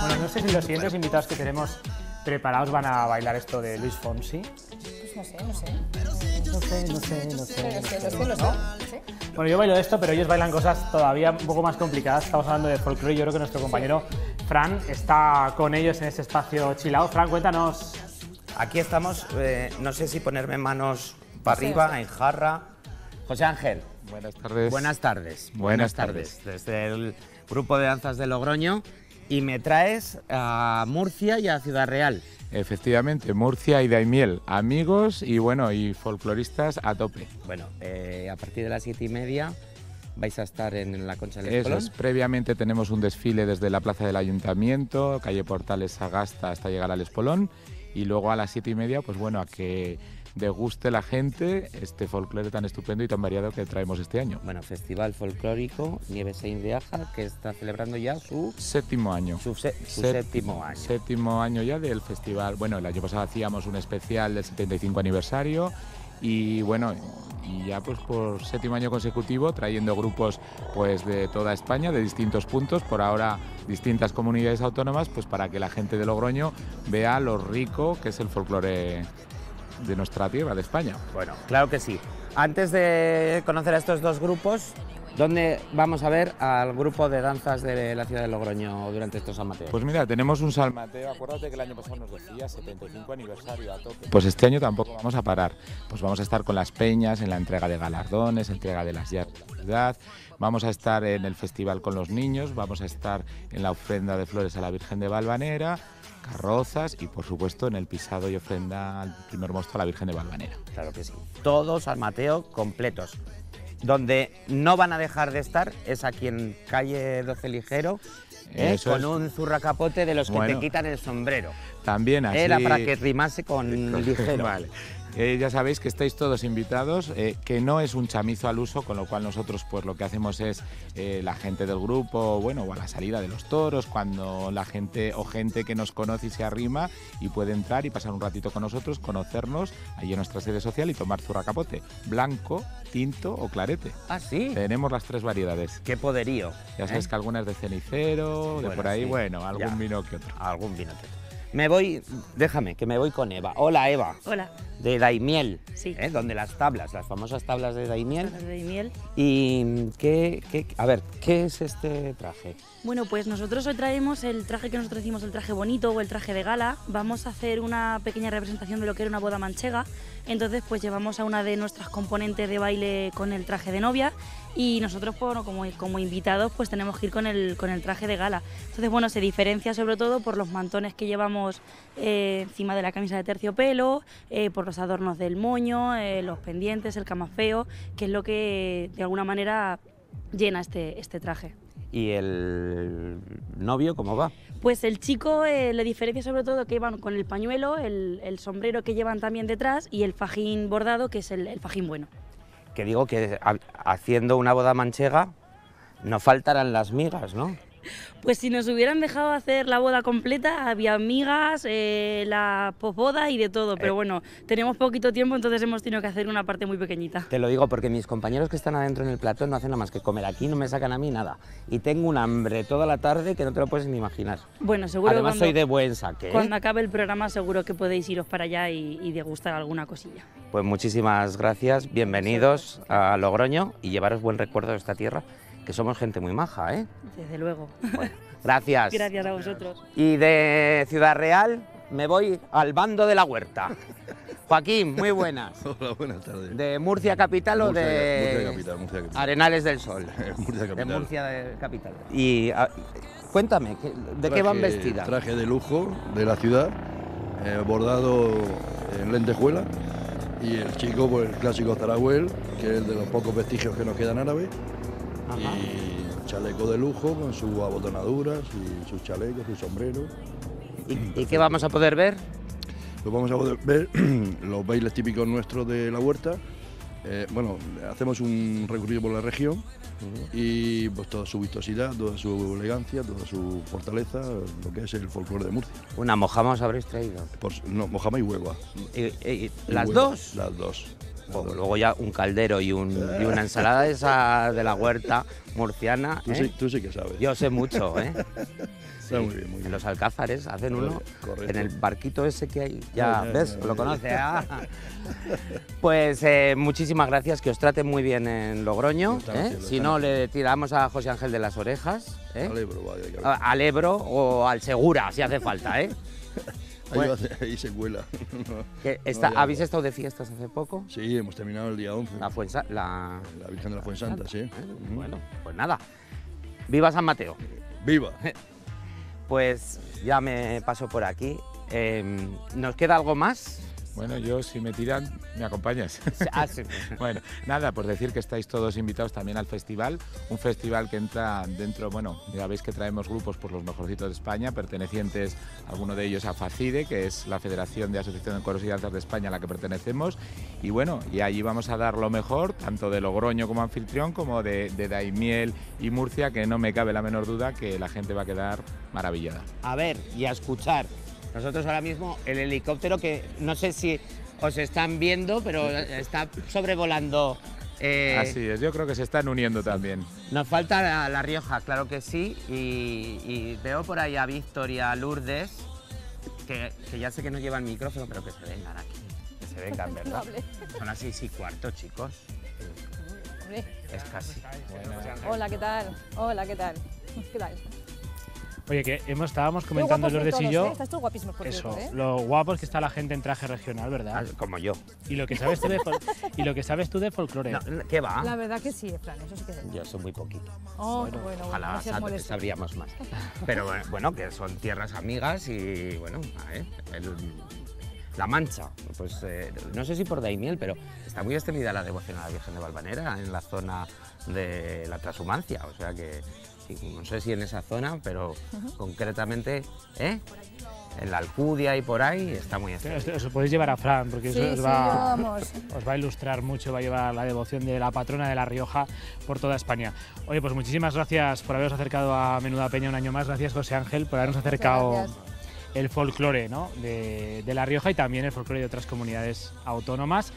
Bueno, no sé si los siguientes invitados que tenemos preparados van a bailar esto de Luis Fonsi. Pues no sé, no sé. No sé, no sé, no sé. No sé, no sé, no no sé, sé. ¿no? Sí. Bueno, yo bailo esto, pero ellos bailan cosas todavía un poco más complicadas. Estamos hablando de folclore y yo creo que nuestro compañero Fran está con ellos en ese espacio chilao. Fran, cuéntanos. Aquí estamos, eh, no sé si ponerme manos para Sí, arriba, sí. en jarra. José Ángel, Buenas tardes. buenas tardes. Buenas Desde el grupo de danzas de Logroño. Y me traes a Murcia y a Ciudad Real. Efectivamente, Murcia y Daimiel, amigos y bueno, y folcloristas a tope. Bueno, eh, a partir de las siete y media vais a estar en la Concha del Eso es, previamente tenemos un desfile desde la plaza del Ayuntamiento, calle Portales Sagasta hasta llegar al Espolón y luego a las siete y media, pues bueno, a que deguste la gente este folclore tan estupendo y tan variado que traemos este año. Bueno, Festival Folclórico Nieves Sein de Aja, que está celebrando ya su, Séptimo año. su, se- su Sép- séptimo año. Séptimo año ya del festival. Bueno, el año pasado hacíamos un especial del 75 aniversario y bueno, y ya pues por séptimo año consecutivo trayendo grupos pues de toda España, de distintos puntos, por ahora distintas comunidades autónomas, pues para que la gente de Logroño vea lo rico que es el folclore de nuestra tierra, de España. Bueno, claro que sí. Antes de conocer a estos dos grupos, ¿dónde vamos a ver al grupo de danzas de la ciudad de Logroño durante estos San Mateo? Pues mira, tenemos un San Mateo, acuérdate que el año pasado nos decía 75 aniversario a tope. Pues este año tampoco vamos a parar. Pues vamos a estar con las peñas en la entrega de galardones, entrega de las llaves de la ciudad. Vamos a estar en el festival con los niños, vamos a estar en la ofrenda de flores a la Virgen de Valvanera, carrozas y por supuesto en el pisado y ofrenda al primer monstruo a la Virgen de Valvanera. Claro que sí. Todos San Mateo completos. Donde no van a dejar de estar es aquí en calle 12 Ligero, ¿eh? Con es. un zurracapote de los que Bueno. te quitan el sombrero. También así... Era para que rimase con ligero. Vale. Eh, ya sabéis que estáis todos invitados, eh, que no es un chamizo al uso, con lo cual nosotros pues lo que hacemos es eh, la gente del grupo, bueno, o a la salida de los toros, cuando la gente o gente que nos conoce y se arrima y puede entrar y pasar un ratito con nosotros, conocernos allí en nuestra sede social y tomar zurracapote, blanco, tinto o clarete. Ah, sí. Tenemos las tres variedades. Qué poderío. Ya sabes ¿eh? que algunas de cenicero, de Bueno, por ahí, sí, bueno, algún ya. vino que otro. Algún vino que otro. Me voy, déjame, que me voy con Eva. Hola, Eva. Hola, De Daimiel. Sí. ¿eh? Donde las tablas, las famosas tablas de Daimiel. De. ¿Y qué, qué- a ver, qué es este traje? Bueno, pues nosotros hoy traemos el traje que nosotros decimos el traje bonito o el traje de gala. Vamos a hacer una pequeña representación de lo que era una boda manchega. Entonces, pues llevamos a una de nuestras componentes de baile con el traje de novia y nosotros, bueno, como, como invitados, pues tenemos que ir con el, con el traje de gala. Entonces, bueno, se diferencia sobre todo por los mantones que llevamos eh, encima de la camisa de terciopelo, eh, por los adornos del moño, eh, los pendientes, el camafeo, que es lo que de alguna manera llena este, este traje. ¿Y el novio cómo va? Pues el chico eh, le diferencia sobre todo que iban con el pañuelo, el, el sombrero que llevan también detrás y el fajín bordado, que es el, el fajín bueno. Que digo que ha- haciendo una boda manchega no faltarán las migas, ¿no? Pues si nos hubieran dejado hacer la boda completa, había amigas, eh, la posboda y de todo, pero Eh. bueno, tenemos poquito tiempo, entonces hemos tenido que hacer una parte muy pequeñita. Te lo digo porque mis compañeros que están adentro en el platón no hacen nada más que comer aquí, no me sacan a mí nada. Y tengo un hambre toda la tarde que no te lo puedes ni imaginar. Bueno, seguro Además que cuando, soy de buen saque. ¿eh? cuando acabe el programa seguro que podéis iros para allá y, y degustar alguna cosilla. Pues muchísimas gracias, bienvenidos a Logroño y llevaros buen recuerdo de esta tierra, que somos gente muy maja, ¿eh? Desde luego. Gracias. Gracias a vosotros. Y de Ciudad Real me voy al bando de la huerta. Joaquín, muy buenas. Hola, buenas tardes. ¿De Murcia Capital o Murcia, de Murcia Capital, Murcia Capital. Arenales del Sol? Murcia De Capital. Murcia de Capital. Y ah, cuéntame, ¿qué- ¿de qué van vestidas? Traje de lujo de la ciudad, eh, bordado en lentejuela. Y el chico, pues el clásico Zaragüel, que es de los pocos vestigios que nos quedan árabes. Y chaleco de lujo con sus abotonaduras y sus chalecos, su sombrero. ¿Y, y qué vamos a poder ver? Pues vamos a poder ver los bailes típicos nuestros de la huerta. Eh, bueno, hacemos un recorrido por la región y pues toda su vistosidad, toda su elegancia, toda su fortaleza, lo que es el folclore de Murcia. Una mojama os habréis traído. Por, no, mojama y hueva. ¿Y- y- Y ¿Las hueva, dos? Las dos. O luego ya un caldero y, un- y una ensalada de esa de la huerta murciana. Tú, ¿eh? sí, tú sí que sabes. Yo sé mucho, ¿eh? Está muy bien, muy En bien. los alcázares hacen uno Correcto. en el barquito ese que hay. Ya, ¿ves? Lo conoce. ah. Pues eh, muchísimas gracias, que os traten muy bien en Logroño. ¿eh? Si no, le tiramos a José Ángel de las orejas. ¿eh? Al Ebro, A- Al Ebro o al Segura, si hace falta, ¿eh? ahí, bueno. va- ahí se cuela. Está- No, ¿Habéis estado de fiestas hace poco? Sí, hemos terminado el día 11. La Fuensa, la... La Virgen de la Fuensanta, sí. ¿eh? Ujú. Bueno, pues nada. Viva San Mateo. ¡Viva! Pues ya me paso por aquí. Em, ¿Nos queda algo más? Bueno, yo si me tiran, ¿me acompañas? Ah, sí. Bueno, nada, pues decir que estáis todos invitados también al festival, un festival que entra dentro, bueno, ya veis que traemos grupos por los mejorcitos de España, pertenecientes, alguno de ellos a FACIDE, que es la Federación de Asociación de Coros y Danzas de España a la que pertenecemos, y bueno, y allí vamos a dar lo mejor, tanto de Logroño como anfitrión, como de, de Daimiel y Murcia, que no me cabe la menor duda que la gente va a quedar maravillada. A ver y a escuchar. Nosotros ahora mismo el helicóptero que no sé si os están viendo, pero está sobrevolando. eh, Así es, yo creo que se están uniendo también. Nos falta la, La Rioja, claro que sí. Y, y veo por ahí a Víctor y a Lourdes, que, que ya sé que no llevan micrófono, pero que se vengan aquí. Que se vengan, ¿verdad? Son las seis y cuarto, chicos. Es casi. Hola, ¿qué tal? Hola, ¿qué tal? ¿Qué tal? Oye, que hemos, estábamos comentando todos, y yo. ¿eh? Estás todos guapísimos, por Eso, cierto, ¿eh? lo guapos que está la gente en traje regional, Ah, ¿verdad? Como yo. Y lo que sabes tú de, fol- y lo que sabes tú de folclore. No, ¿Qué va? La verdad que sí, Fran, eso sí que es verdad. Yo soy muy poquito. Oh, bueno, bueno, Ojalá no seas sab- molesto. sabríamos más. Pero bueno, bueno, que son tierras amigas y bueno, a ver, el- La Mancha, pues eh, no sé si por Daimiel, pero está muy extendida la devoción a la Virgen de Valvanera en la zona de la Transhumancia, o sea que no sé si en esa zona, pero concretamente ¿eh? en la Alcudia y por ahí está muy extendida. Os podéis llevar a Fran, porque Sí, eso os, sí, va, vamos. os va a ilustrar mucho, va a llevar la devoción de la patrona de La Rioja por toda España. Oye, pues muchísimas gracias por haberos acercado a Menuda Peña un año más. Gracias, José Ángel, por habernos acercado gracias. El folclore ¿no? de, de La Rioja y también el folclore de otras comunidades autónomas.